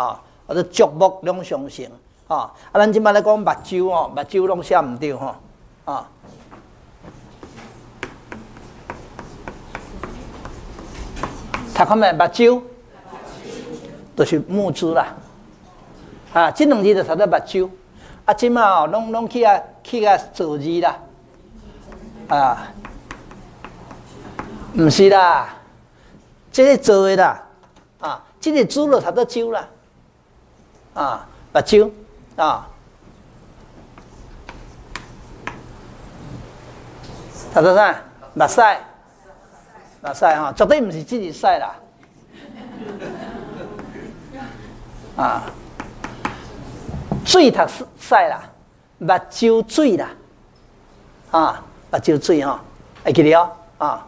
啊，或者竹木两相成，啊，啊，咱即摆咧讲目睭哦，目睭拢写毋对吼，啊，读看觅目睭，就是目珠啦，啊，即两字就读做目睭，啊，即摆哦，拢拢去啊去啊做字啦，啊，毋是啦，即个做诶啦，啊，即个珠就读做珠啦。啊，目睭啊，读到啥？目屎，目屎哈，绝对毋是即个屎啦。啊，水读屎啦，目睭水啦，啊，目睭水吼，会记了啊。